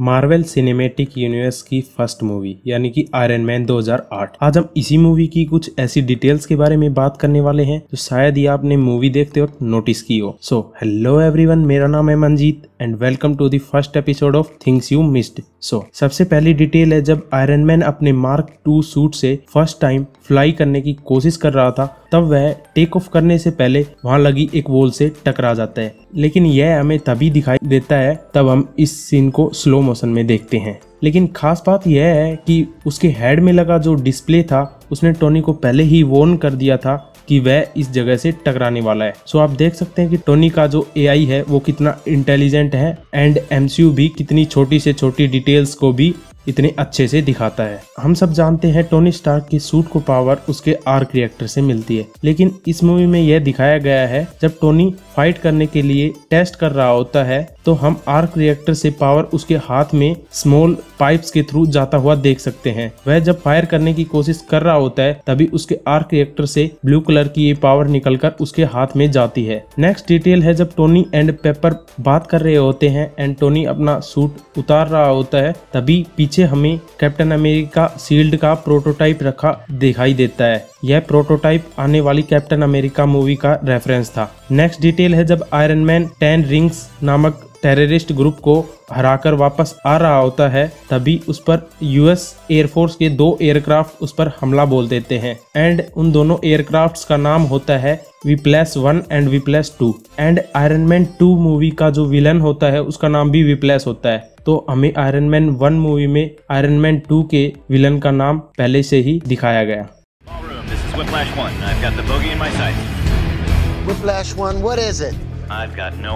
Marvel cinematic universe की first movie यानी कि आयरन मैन 2008 आज हम इसी मूवी की कुछ ऐसी डिटेल्स के बारे में बात करने वाले हैं, जो शायद ही आपने मूवी देखते वक्त नोटिस की हो। सो हेलो एवरीवन मेरा नाम है Manjeet and welcome to the first episode of things you missed so सबसे पहली डिटेल है जब आयरन मैन अपने मार्क टू सूट से फ़र्स्ट टाइम फ्लाई करने की कोशिश कर रहा था, तब वह टेक ऑफ़ करने से पहले वहाँ लगी एक वॉल से टकरा जाता है। लेकिन यह हमें तभी दिखाई देता है, तब हम इस सीन को स्लो मोशन में देखते हैं। लेकिन खास बात यह है कि उसके हेड में लगा जो डिस्प्ले था, उसने टोनी को पहले ही वॉर्न कर दिया था कि वह इस जगह से टकराने वाला है। सो आप देख सकते हैं कि टोनी का जो एआई है, वो कितना इंटेलिजेंट है एंड एमसीयू भी कितनी छोटी से छोटी डिटेल्स को भी इतने अच्छे से दिखाता है। हम सब जानते हैं टोनी स्टार्क की सूट को पावर उसके आर्क रिएक्टर से मिलती है। लेकिन इस मूवी में यह दिखाया गया है, जब टोनी फाइट करने के लिए टेस्ट कर रहा होता है तो हम आर्क रिएक्टर से पावर उसके हाथ में स्मॉल पाइप्स के थ्रू जाता हुआ देख सकते हैं। वह जब फायर करने की कोशिश कर रहा होता है, तभी उसके आर्क रिएक्टर से ब्लू कलर की ये पावर निकलकर उसके हाथ में जाती है। नेक्स्ट डिटेल है जब टोनी एंड पेपर बात कर रहे होते हैं एंड टोनी अपना सूट उतार रहा होता है, तभी पीछे हमें कैप्टन अमेरिका शील्ड का प्रोटोटाइप रखा दिखाई देता है। यह प्रोटोटाइप आने वाली कैप्टन अमेरिका मूवी का रेफरेंस था। नेक्स्ट डिटेल है जब आयरन मैन टेन रिंग्स नामक टेररिस्ट ग्रुप को हराकर वापस आ रहा होता है तभी उस पर यूएस एयरफोर्स के दो एयरक्राफ्ट उस पर हमला बोल देते हैं एंड उन दोनों एयरक्राफ्ट्स का नाम होता है V plus one and V plus two and Iron Man two movie का जो विलन होता है उसका नाम भी वी प्लस होता है तो हमें आयरन मैन वन मूवी में आयरन मैन टू के विलन का नाम पहले से ही दिखाया गया Ballroom, this is Whiplash 1. I've got the bogey in my sights. Whiplash One, what is it? Detail no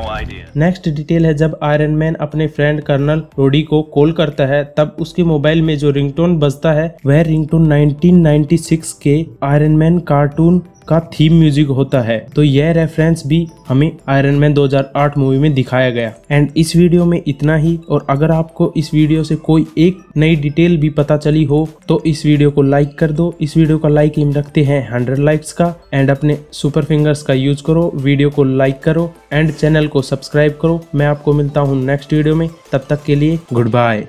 next detail है जब आयरन मैन अपने फ्रेंड कर्नल रोडी को कॉल करता है, तब उसके मोबाइल में जो रिंगटोन बजता है, वह रिंगटोन 1996 के आयरन मैन कार्टून का थीम म्यूज़िक होता है। तो यह रेफरेंस भी हमें आयरन मैन 2008 मूवी में दिखाया गया। एंड इस वीडियो में इतना ही। और अगर आपको इस वीडियो से कोई एक नई डिटेल भी पता चली हो तो इस वीडियो को लाइक कर दो। इस वीडियो का लाइक एम रखते हैं 100 लाइक्स का। एंड अपने सुपर फिंगर्स का यूज़ करो। वीडियो को लाइक करो। एंड चैनल को सब्सक्राइब करो। मैं आपको मिलता हूँ नेक्स्ट वीडियो में। तब तक के लिए गुड बाय